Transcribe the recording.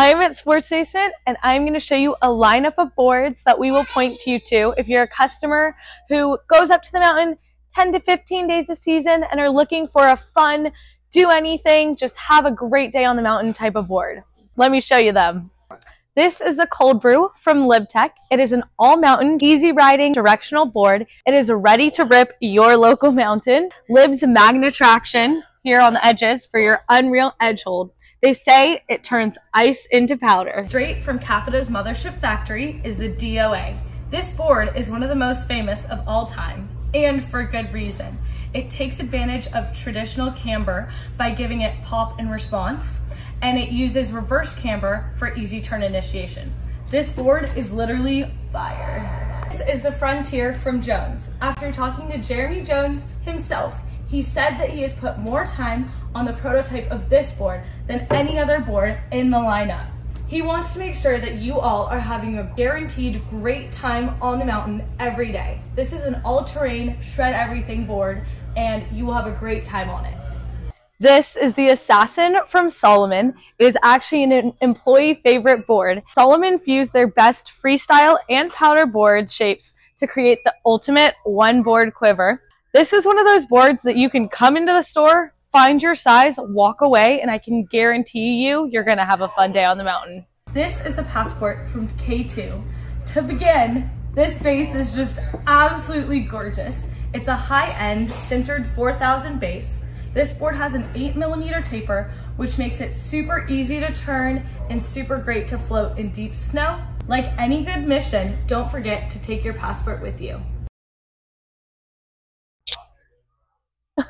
I'm at Sports Basement and I'm going to show you a lineup of boards that we will point to you to if you're a customer who goes up to the mountain 10 to 15 days a season and are looking for a fun, do anything, just have a great day on the mountain type of board. Let me show you them. This is the Cold Brew from LibTech. It is an all-mountain, easy riding directional board. It is ready to rip your local mountain. Lib's Magne-Traction here on the edges for your unreal edge hold. They say it turns ice into powder. Straight from Capita's mothership factory is the DOA. This board is one of the most famous of all time, and for good reason. It takes advantage of traditional camber by giving it pop and response, and it uses reverse camber for easy turn initiation. This board is literally fire. This is the Frontier from Jones. After talking to Jeremy Jones himself, he said that he has put more time on the prototype of this board than any other board in the lineup. He wants to make sure that you all are having a guaranteed great time on the mountain every day. This is an all-terrain, shred everything board, and you will have a great time on it. This is the Assassin from Salomon. It is actually an employee favorite board. Salomon fused their best freestyle and powder board shapes to create the ultimate one board quiver. This is one of those boards that you can come into the store, find your size, walk away, and I can guarantee you, you're gonna have a fun day on the mountain. This is the Passport from K2. To begin, this base is just absolutely gorgeous. It's a high-end sintered 4000 base. This board has an eight millimeter taper, which makes it super easy to turn and super great to float in deep snow. Like any good mission, don't forget to take your passport with you.